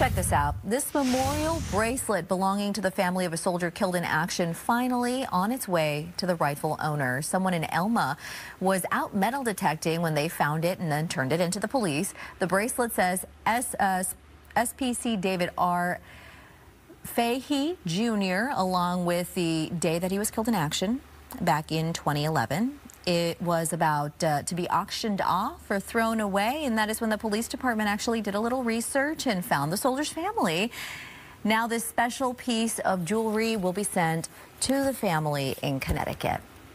Check this out. This memorial bracelet belonging to the family of a soldier killed in action finally on its way to the rightful owner. Someone in Elma was out metal detecting when they found it and then turned it into the police. The bracelet says S, uh, SPC David R. Fahey Jr. along with the day that he was killed in action back in 2011. It was about uh, to be auctioned off or thrown away, and that is when the police department actually did a little research and found the soldier's family. Now this special piece of jewelry will be sent to the family in Connecticut.